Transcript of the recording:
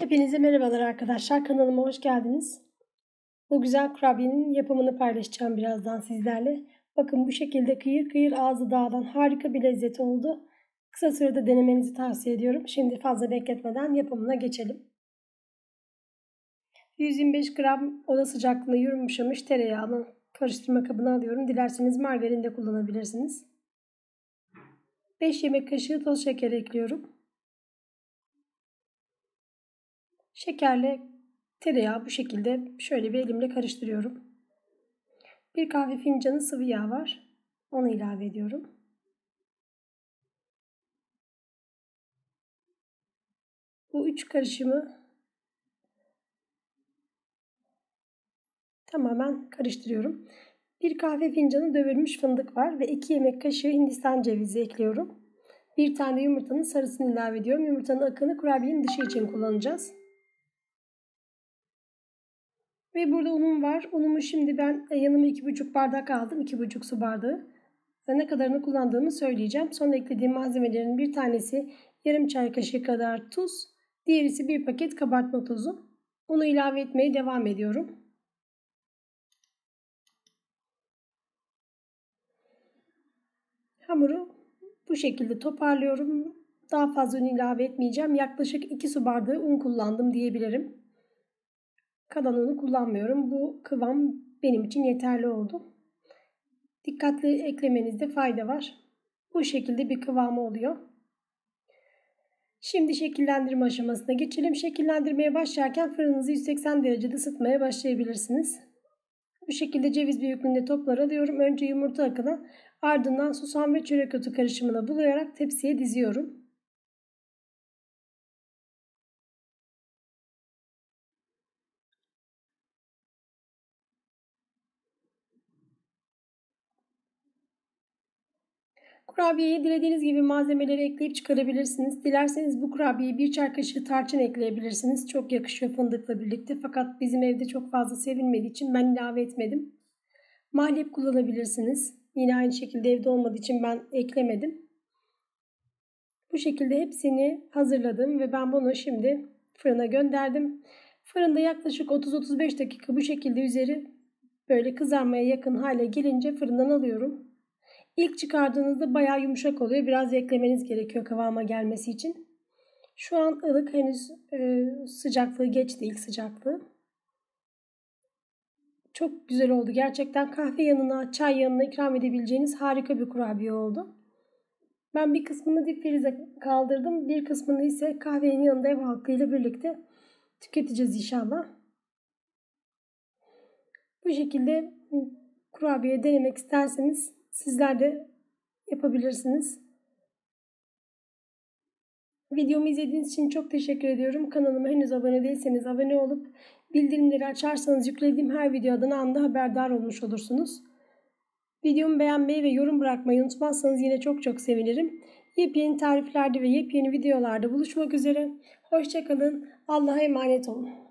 Hepinize merhabalar arkadaşlar. Kanalıma hoş geldiniz. Bu güzel kurabiyenin yapımını paylaşacağım birazdan sizlerle. Bakın bu şekilde kıyır kıyır ağzı dağdan harika bir lezzet oldu. Kısa sürede denemenizi tavsiye ediyorum. Şimdi fazla bekletmeden yapımına geçelim. 125 gram oda sıcaklığında yumuşamış tereyağını karıştırma kabına alıyorum. Dilerseniz margarin de kullanabilirsiniz. 5 yemek kaşığı toz şeker ekliyorum. Şekerle tereyağı bu şekilde şöyle bir elimle karıştırıyorum. Bir kahve fincanı sıvı yağ var. Onu ilave ediyorum. Bu üç karışımı tamamen karıştırıyorum. Bir kahve fincanı dövülmüş fındık var ve 2 yemek kaşığı hindistan cevizi ekliyorum. Bir tane yumurtanın sarısını ilave ediyorum. Yumurtanın akını kurabiyenin dışı için kullanacağız. Ve burada unum var. Unumu şimdi ben e, yanıma 2,5 bardak aldım. 2,5 su bardağı. Ne kadarını kullandığımı söyleyeceğim. Son eklediğim malzemelerin bir tanesi yarım çay kaşığı kadar tuz. Diğerisi bir paket kabartma tozu. Unu ilave etmeye devam ediyorum. Hamuru bu şekilde toparlıyorum. Daha fazla un ilave etmeyeceğim. Yaklaşık 2 su bardağı un kullandım diyebilirim. Kalan unu kullanmıyorum. Bu kıvam benim için yeterli oldu. Dikkatli eklemenizde fayda var. Bu şekilde bir kıvamı oluyor. Şimdi şekillendirme aşamasına geçelim. Şekillendirmeye başlarken fırınınızı 180 derecede ısıtmaya başlayabilirsiniz. Bu şekilde ceviz büyüklüğünde toplar alıyorum. Önce yumurta akına ardından susam ve çörek otu karışımına bulayarak tepsiye diziyorum. Kurabiyeye dilediğiniz gibi malzemeleri ekleyip çıkarabilirsiniz. Dilerseniz bu kurabiyeye bir çay kaşığı tarçın ekleyebilirsiniz. Çok yakışıyor fındıkla birlikte. Fakat bizim evde çok fazla sevilmediği için ben ilave etmedim. Mahlep kullanabilirsiniz. Yine aynı şekilde evde olmadığı için ben eklemedim. Bu şekilde hepsini hazırladım ve ben bunu şimdi fırına gönderdim. Fırında yaklaşık 30-35 dakika bu şekilde üzeri böyle kızarmaya yakın hale gelince fırından alıyorum. İlk çıkardığınızda bayağı yumuşak oluyor. Biraz eklemeniz gerekiyor kıvama gelmesi için. Şu an ılık henüz e, sıcaklığı geçti ilk sıcaklığı. Çok güzel oldu. Gerçekten kahve yanına, çay yanına ikram edebileceğiniz harika bir kurabiye oldu. Ben bir kısmını dip kaldırdım. Bir kısmını ise kahvenin yanında ev halkıyla birlikte tüketeceğiz inşallah. Bu şekilde kurabiye denemek isterseniz Sizler de yapabilirsiniz. Videomu izlediğiniz için çok teşekkür ediyorum. Kanalıma henüz abone değilseniz abone olup bildirimleri açarsanız yüklediğim her videodan anında haberdar olmuş olursunuz. Videomu beğenmeyi ve yorum bırakmayı unutmazsanız yine çok çok sevinirim. Yepyeni tariflerde ve yepyeni videolarda buluşmak üzere. Hoşçakalın. Allah'a emanet olun.